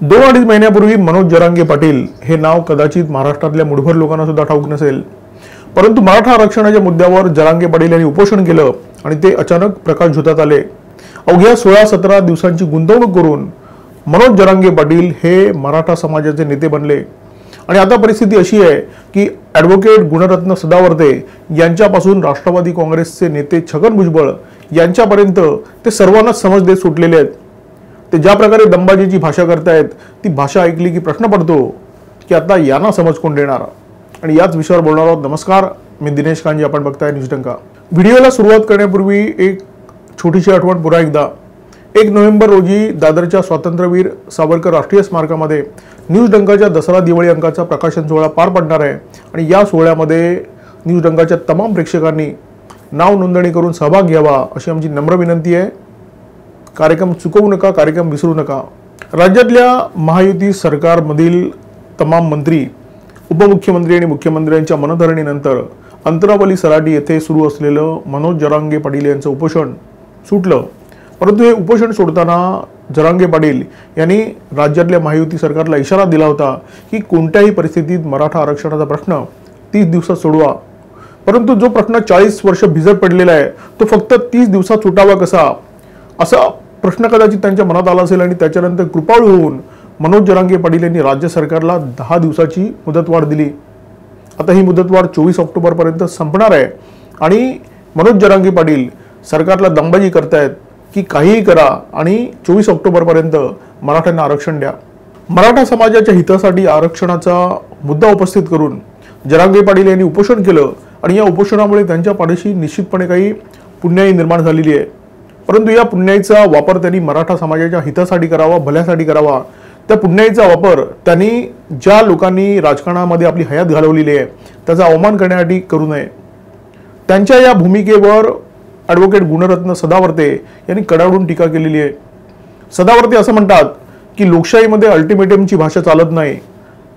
दोन अडीच महिन्यापूर्वी मनोज जरांगे पाटील हे नाव कदाचित महाराष्ट्रातल्या मुठभर लोकांना सुद्धा ठाऊक नसेल. परंतु मराठा आरक्षणाच्या मुद्द्यावर जरांगे पाटील यांनी उपोषण केलं आणि ते अचानक प्रकाश झोतात आले. अवघ्या सोळा सतरा दिवसांची गुंतवणूक करून मनोज जरांगे पाटील हे मराठा समाजाचे नेते बनले. आणि आता परिस्थिती अशी आहे की ॲडव्होकेट गुणरत्न सदावर्ते यांच्यापासून राष्ट्रवादी काँग्रेसचे नेते छगन भुजबळ यांच्यापर्यंत ते सर्वांनाच समज देत सुटलेले आहेत. ते ज्या प्रकारे दंबाजीची भाषा करतायत ती भाषा ऐकली की प्रश्न पडतो की आता यांना समज कोण देणार? आणि याच विषयावर बोलणार आहोत. नमस्कार मी दिनेश कांजी आपण बघताय न्यूज डंका. व्हिडिओला सुरुवात करण्यापूर्वी एक छोटीशी आठवण पुन्हा एकदा. एक नोव्हेंबर रोजी दादरच्या स्वातंत्र्यवीर सावरकर राष्ट्रीय स्मारकामध्ये न्यूज डंकाच्या दसरा दिवाळी अंकाचा प्रकाशन सोहळा पार पडणार आहे. आणि या सोहळ्यामध्ये न्यूज डंकाच्या तमाम प्रेक्षकांनी नाव नोंदणी करून सहभाग घ्यावा अशी आमची नम्र विनंती आहे. कार्यक्रम चुकवू नका कार्यक्रम विसरू नका. राज्यातल्या महायुती सरकारमधील तमाम मंत्री उपमुख्यमंत्री आणि मुख्यमंत्र्यांच्या मनधरणीनंतर अंतरावली सराटी येथे सुरू असलेलं मनोज जरांगे पाटील यांचं उपोषण सुटलं. परंतु हे उपोषण सोडताना जरांगे पाटील यांनी राज्यातल्या महायुती सरकारला इशारा दिला होता की कोणत्याही परिस्थितीत मराठा आरक्षणाचा प्रश्न तीस दिवसात सोडवा. परंतु जो प्रश्न चाळीस वर्ष भिजत पडलेला आहे तो फक्त तीस दिवसात सुटावा कसा? असा प्रश्न कदाचित त्यांच्या मनात आला असेल आणि त्याच्यानंतर कृपाळू होऊन मनोज जरांगे पाटील यांनी राज्य सरकारला दहा दिवसाची मुदतवाढ दिली. आता ही मुदतवाढ चोवीस ऑक्टोबरपर्यंत संपणार आहे. आणि मनोज जरांगे पाटील सरकारला दंबाजी करतायत की काहीही करा आणि चोवीस ऑक्टोबरपर्यंत मराठ्यांना आरक्षण द्या. मराठा समाजाच्या हितासाठी आरक्षणाचा मुद्दा उपस्थित करून जरांगे पाटील यांनी उपोषण केलं. आणि या उपोषणामुळे त्यांच्या पाठीशी निश्चितपणे काही पुण्याई निर्माण झालेली आहे. परंतु या पुण्याईचा वापर त्यांनी मराठा समाजाच्या हितासाठी करावा भल्यासाठी करावा. त्या पुण्याईचा वापर त्यांनी ज्या लोकांनी राजकारणामध्ये आपली हयात घालवलेली आहे त्याचा अवमान करण्यासाठी करू नये. त्यांच्या या भूमिकेवर ॲडव्होकेट गुणरत्न सदावर्ते यांनी कडाडून टीका केलेली आहे. सदावर्ते असं म्हणतात की लोकशाहीमध्ये अल्टिमेटमची भाषा चालत नाही.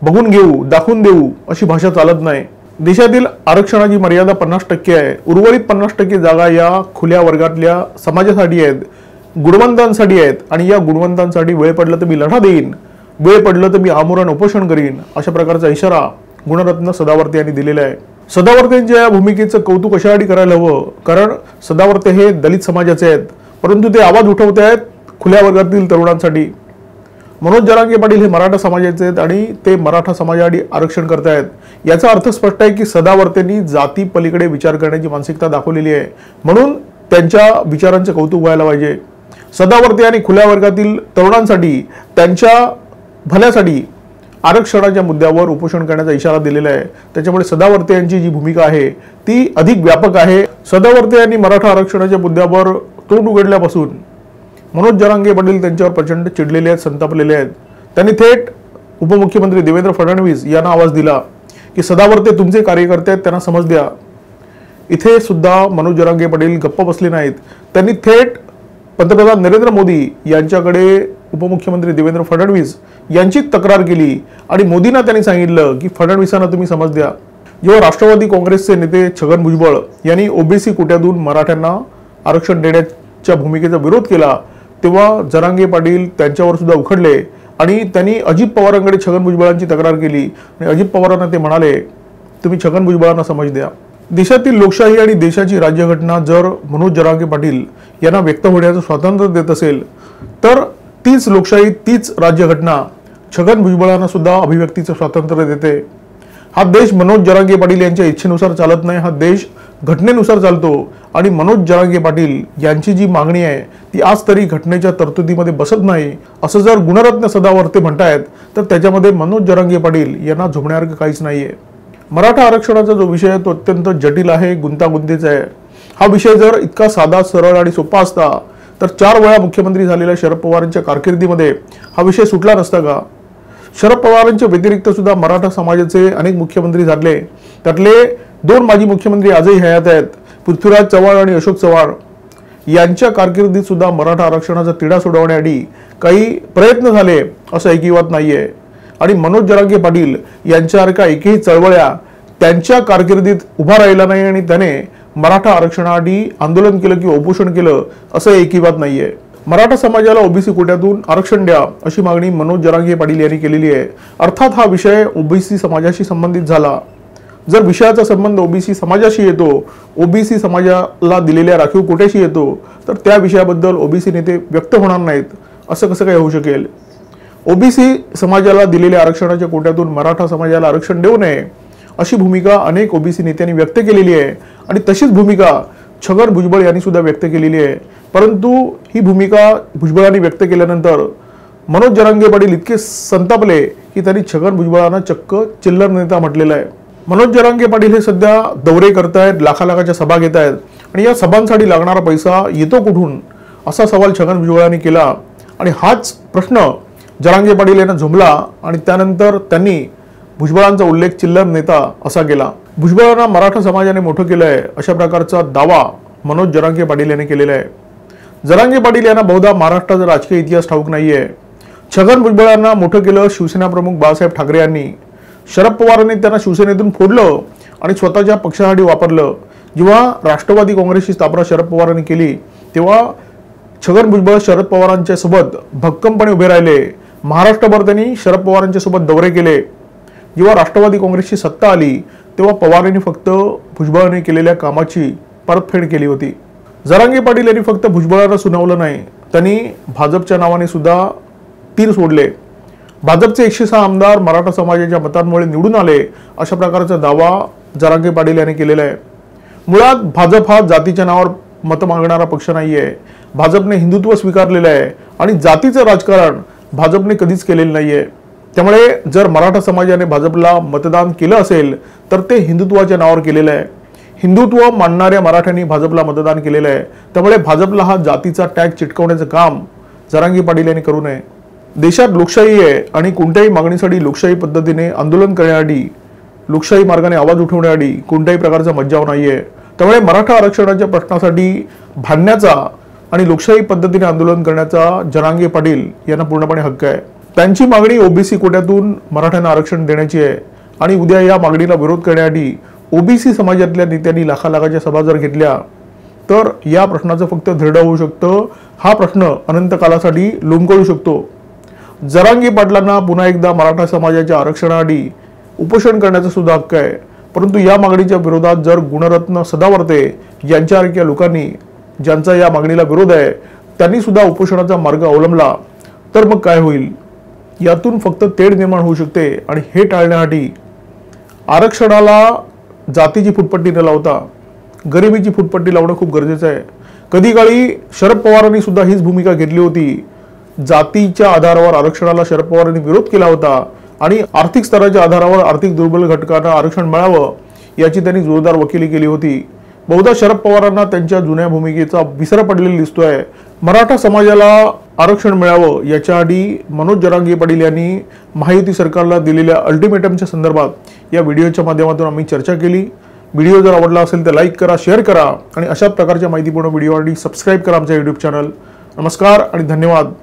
बघून घेऊ दाखवून देऊ अशी भाषा चालत नाही. देशातील आरक्षणाची मर्यादा पन्नास टक्के आहे. उर्वरित पन्नास टक्के जागा या खुल्या वर्गातल्या समाजासाठी आहेत गुणवंतांसाठी आहेत आणि या गुणवंतांसाठी वेळ पडलं तर मी लढा देईन वेळ पडलं तर मी आमरण उपोषण करीन अशा प्रकारचा इशारा गुणरत्न सदावर्ते यांनी दिलेला आहे. सदावर्तेंच्या या भूमिकेचं कौतुक अशासाठी करायला हवं? कारण सदावर्ते हे दलित समाजाचे आहेत परंतु ते आवाज उठवत आहेत खुल्या वर्गातील तरुणांसाठी. मनोज जरांगे पाटील हे मराठा समाजाचे आहेत आणि ते मराठा समाजासाठी आरक्षण करतायत. याचा अर्थ स्पष्ट आहे की सदावर्तेंनी जाती पलीकडे विचार करण्याची मानसिकता दाखवलेली आहे. म्हणून त्यांच्या विचारांचं कौतुक व्हायला पाहिजे. सदावर्ते आणि खुल्या वर्गातील तरुणांसाठी त्यांच्या भल्यासाठी आरक्षणाच्या मुद्द्यावर उपोषण करण्याचा इशारा दिलेला आहे. त्याच्यामुळे सदावर्ते यांची जी भूमिका आहे ती अधिक व्यापक आहे. सदावर्ते यांनी मराठा आरक्षणाच्या मुद्द्यावर तोंड उघडल्यापासून मनोज जरांगे पाटील त्यांच्यावर प्रचंड चिडलेले आहेत संतापलेले आहेत. त्यांनी थेट उपमुख्यमंत्री देवेंद्र फडणवीस यांना आवाज दिला. की सदावर्ते तुमचे कार्यकर्ते आहेत त्यांना समज द्या. इथे सुद्धा मनोज जरांगे पाटील गप्प बसले नाहीत. त्यांनी थेट पंतप्रधान नरेंद्र मोदी यांच्याकडे उपमुख्यमंत्री देवेंद्र फडणवीस यांची तक्रार केली आणि मोदींना त्यांनी सांगितलं की फडणवीसांना तुम्ही समज द्या. जेव्हा राष्ट्रवादी काँग्रेसचे नेते छगन भुजबळ यांनी ओबीसी कोट्यातून मराठ्यांना आरक्षण देण्याच्या भूमिकेचा विरोध केला तेव्हा जरांगे पाटील त्यांच्यावर सुद्धा उखडले. आणि त्यांनी अजित पवारांकडे छगन भुजबळांची तक्रार केली. आणि अजित पवारांना ते म्हणाले तुम्ही छगन भुजबळांना समज द्या. देशातील लोकशाही आणि देशाची राज्यघटना जर मनोज जरांगे पाटील यांना व्यक्त होण्याचं स्वातंत्र्य देत असेल तर तीच लोकशाही तीच राज्यघटना छगन भुजबळांना सुद्धा अभिव्यक्तीचं स्वातंत्र्य देते. हा देश मनोज जरांगे पाटील यांच्या इच्छेनुसार चालत नाही. हा देश घटनेनुसार चालतो. आणि मनोज जरांगे पाटील यांची जी मागणी आहे ती आज तरी घटनेच्या तरतुदीमध्ये बसत नाही. असं जर गुणरत्न सदावर्ते म्हणतायत तर त्याच्यामध्ये मनोज जरांगे पाटील यांना झोपण्यासारखं काहीच नाही आहे मराठा आरक्षणाचा जो विषय आहे तो अत्यंत जटिल आहे गुंतागुंतीचा आहे. हा विषय जर इतका साधा सरळ आणि सोपा असता तर चार वेळा मुख्यमंत्री झालेल्या शरद पवारांच्या कारकिर्दीमध्ये हा विषय सुटला नसता का? शरद पवारांच्या व्यतिरिक्त सुद्धा मराठा समाजाचे अनेक मुख्यमंत्री झाले. त्यातले दोन माजी मुख्यमंत्री आजही हयात आहेत. पृथ्वीराज चव्हाण आणि अशोक चव्हाण. यांच्या कारकिर्दीत सुद्धा मराठा आरक्षणाचा तिढा सोडवण्यासाठी काही प्रयत्न झाले असं ऐकिवात नाहीये. आणि मनोज जरांगे पाटील यांच्यासारख्या एकही चळवळ्या त्यांच्या कारकिर्दीत उभा राहिला नाही आणि त्याने मराठा आरक्षणासाठी आंदोलन केलं किंवा उपोषण केलं असं एकीवात नाहीये. मराठा समाजाला ओबीसी कोट्यातून आरक्षण द्या अशी मागणी मनोज जरांगे पाटील यांनी केलेली आहे. अर्थात हा विषय ओबीसी समाजाशी संबंधित झाला. जर विषयाचा संबंध ओबीसी समाजाशी येतो ओबीसी समाजाला दिलेल्या राखीव कोट्याशी येतो तर त्या विषयाबद्दल ओबीसी नेते व्यक्त होणार नाहीत असं कसं काय होऊ शकेल? ओबीसी समाजाला दिलेल्या आरक्षणाच्या कोट्यातून मराठा समाजाला आरक्षण देऊ नये अशी भूमिका अनेक ओबीसी नेत्यांनी व्यक्त केलेली आहे. आणि तशीच भूमिका छगन भुजबळ यांनी सुद्धा व्यक्त केलेली आहे. परंतु ही भूमिका भुजबळांनी व्यक्त केल्यानंतर मनोज जरांगे पाटील इतके संतापले की त्यांनी छगन भुजबळांना चक्क चिल्लर नेता म्हटलेलं आहे. मनोज जरांगे पाटील हे सध्या दौरे करतायत आहेत लाखालाखाच्या सभा घेत आहेत आणि या सभांसाठी लागणारा पैसा येतो कुठून असा सवाल छगन भुजबळांनी केला. आणि हाच प्रश्न जरांगे पाटील यांना झुमला आणि त्यानंतर त्यांनी भुजबळांचा उल्लेख चिल्लर नेता असा केला. भुजबळांना मराठा समाजाने मोठं केलं आहे अशा प्रकारचा दावा मनोज जरांगे पाटील यांनी केलेला आहे. जरांगे पाटील यांना बहुधा महाराष्ट्राचा राजकीय इतिहास ठाऊक नाहीये. छगन भुजबळांना मोठं केलं शिवसेना प्रमुख बाळासाहेब ठाकरे यांनी. शरद पवारांनी त्यांना शिवसेनेतून फोडलं आणि स्वतःच्या पक्षासाठी वापरलं. जेव्हा राष्ट्रवादी काँग्रेसची स्थापना शरद पवारांनी केली तेव्हा छगन भुजबळ शरद पवारांच्या सोबत भक्कमपणे उभे राहिले. महाराष्ट्रभर त्यांनी शरद पवारांच्या सोबत दौरे केले. जेव्हा राष्ट्रवादी काँग्रेसची सत्ता आली तेव्हा पवारांनी फक्त भुजबळांनी केलेल्या कामाची परतफेड केली होती. जरांगे पाटील यांनी फक्त भुजबळांना सुनावलं नाही त्यांनी भाजपच्या नावाने सुद्धा तीर सोडले. भाजपचे एकशे सहा आमदार मराठा समाजाच्या मतांमुळे निवडून आले अशा प्रकारचा दावा जरांगे पाटील यांनी केलेला आहे. मुळात भाजप हा जातीच्या नावावर मत मागणारा पक्ष नाही आहे भाजपने हिंदुत्व स्वीकारलेलं आहे आणि जातीचं राजकारण भाजपने कधीच केलेलं नाही आहे त्यामुळे जर मराठा समाजाने भाजपला मतदान केलं असेल तर ते हिंदुत्वाच्या नावावर केलेलं आहे. हिंदुत्व मानणाऱ्या मराठ्यांनी भाजपला मतदान केलेलं आहे. त्यामुळे भाजपला हा जातीचा टॅग चिटकवण्याचं काम जरांगी पाटील यांनी करू नये. देशात लोकशाही आहे आणि कोणत्याही मागणीसाठी लोकशाही पद्धतीने आंदोलन करण्यासाठी लोकशाही मार्गाने आवाज उठवण्यासाठी कोणत्याही प्रकारचा मज्जाव नाहीये. त्यामुळे मराठा आरक्षणाच्या प्रश्नासाठी भांडण्याचा आणि लोकशाही पद्धतीने आंदोलन करण्याचा जरांगे पाटील यांना पूर्णपणे हक्क आहे. त्यांची मागणी ओबीसी कोट्यातून मराठ्यांना आरक्षण देण्याची आहे आणि उद्या या मागणीला विरोध करण्यासाठी ओबीसी समाजातल्या नेत्यांनी लाखालाखाच्या सभा जर घेतल्या तर या प्रश्नाचं फक्त धैर्य होऊ शकतं. हा प्रश्न अनंत कालासाठी लोंबकळू शकतो. जरांगी पाटलांना पुन्हा एकदा मराठा समाजाच्या आरक्षणासाठी उपोषण करण्याचा सुद्धा हक्क आहे. परंतु या मागणीच्या विरोधात जर गुणरत्न सदावर्ते यांच्यासारख्या लोकांनी ज्यांचा या मागणीला विरोध आहे त्यांनी सुद्धा उपोषणाचा मार्ग अवलंबला तर मग काय होईल? यातून फक्त तेढ निर्माण होऊ शकते आणि हे टाळण्यासाठी आरक्षणाला जातीची फुटपट्टी न लावता गरिबीची फुटपट्टी लावणं खूप गरजेचं आहे. कधी काळी शरद पवारांनी सुद्धा हीच भूमिका घेतली होती. जातीच्या आधारावर आरक्षणाला शरद पवारांनी विरोध केला होता आणि आर्थिक स्तराच्या आधारावर आर्थिक दुर्बल घटकांना आरक्षण मिळावं याची त्यांनी जोरदार वकिली केली होती. बहुधा शरद पवारांना त्यांच्या जुन्या भूमिकेचा विसर पडलेला दिसतोय. मराठा समाजाला आरक्षण मिळावं याच्या आधी मनोज जरांगी पाटील यांनी महायुती सरकारला दिलेल्या अल्टिमेटमच्या संदर्भात या व्हिडिओच्या माध्यमातून आम्ही चर्चा केली. व्हिडिओ जर आवडला असेल तर लाईक करा शेअर करा आणि अशा प्रकारच्या माहितीपूर्ण व्हिडिओसाठी सबस्क्राईब करा आमच्या यूट्यूब चॅनल नमस्कार आणि धन्यवाद.